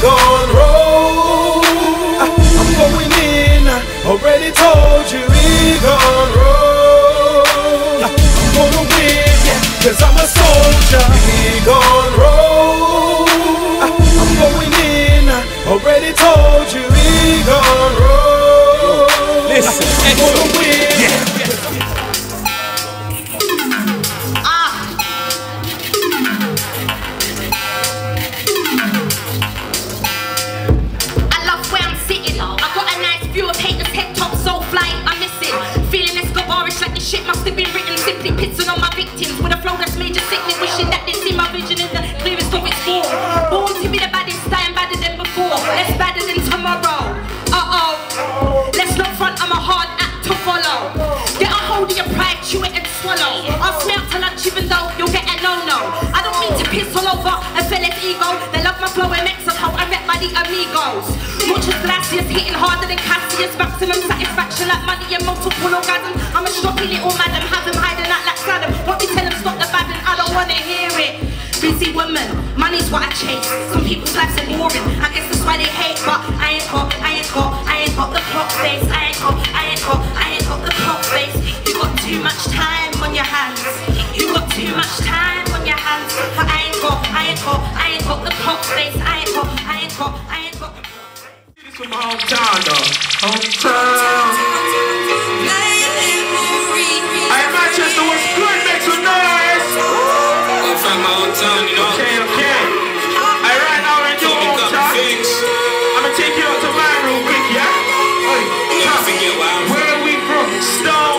gone rogue. I'm going in, already told you we gone rogue. I'm gonna win, yeah, cause I'm a soldier. We gone getting harder than Cassius Maximum satisfaction like money and multiple orgasms. I'm a stroppy little madam, have them hiding out like Saddam. What you tell them stop the babbling, I don't wanna hear it. Busy woman, money's what I chase. Some people's lives are boring, I guess that's why they hate But I ain't got, I ain't got, I ain't got the pop face I ain't got, I ain't got, I ain't got the pop face hometown though. Hometown. Hey, Manchester, what's good? Make some noise. I'm from my hometown, you know. Okay, okay. Hey, right now we're in your hometown. I'm gonna take you out to mine real quick, yeah? Hey, yeah. Where are we from? Stone.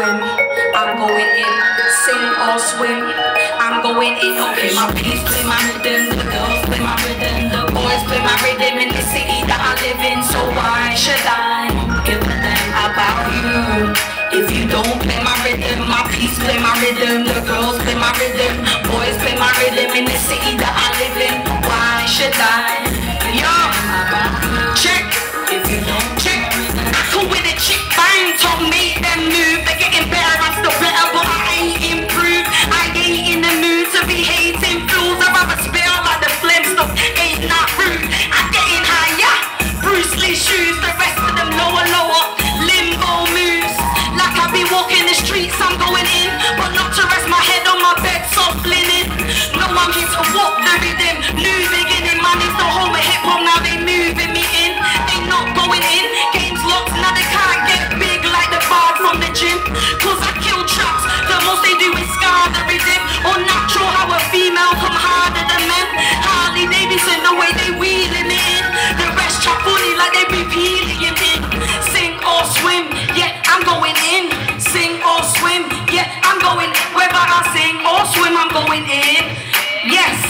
swim. I'm going in, sink or swim. I'm going in, okay. My peace play my rhythm, the girls play my rhythm, the boys play my rhythm in the city that I live in. So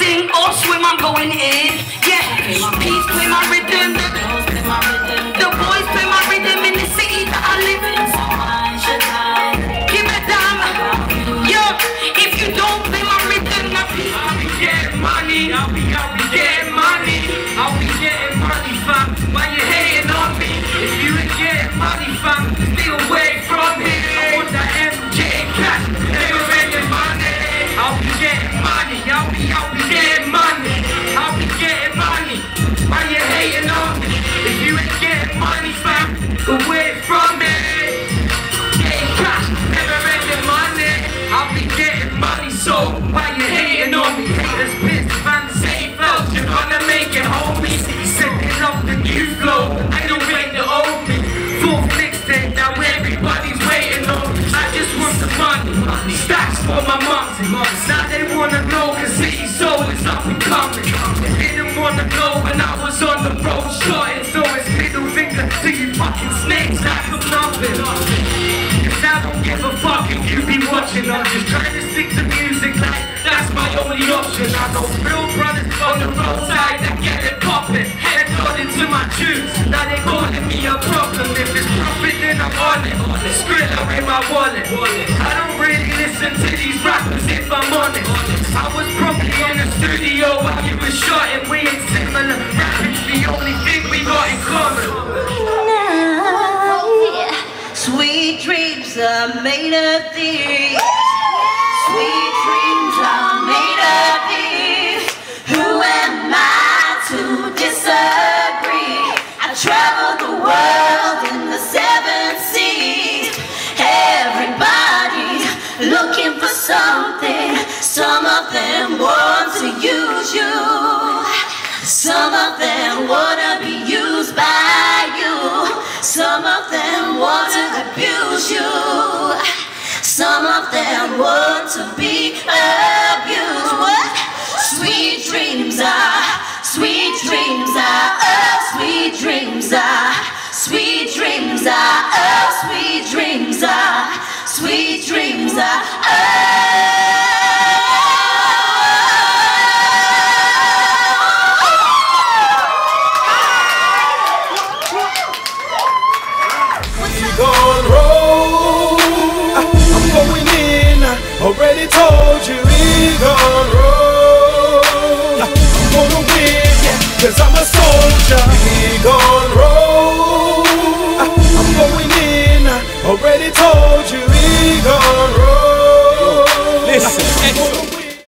sing or swim, I'm going in. Yeah, peace play my rhythm. The boys play my rhythm in the city that I live in. Give a damn. Yo, if you don't play my rhythm, I'll be getting money, Martin. Now they wanna know cause City Soul is up and coming. They didn't wanna know when I was on the road shorting. So it's middle finger to you fucking snakes like I'm nothing. Cause I don't give a fuck if you be watching. I'm just trying to stick to music like that's my only option. I know real brothers on the roadside that get it popping. Head nodding to my tunes. Now they calling me a problem. If it's profit, then I'm on it. Skrilla in my wallet. I don't these rappers if I'm honest. I was probably in the studio while you were shotting. We ain't similar. Rapping's the only thing we got in common. Sweet dreams are made of these. Sweet dreams are made of these. Who am I to disagree? I travel the world something. Some of them want to use you. Some of them wanna be used by you. Some of them want to abuse you. Some of them want to be abused. What? Sweet dreams are, sweet dreams are, oh, sweet dreams are, sweet dreams are, oh, sweet dreams are, sweet dreams are, Gone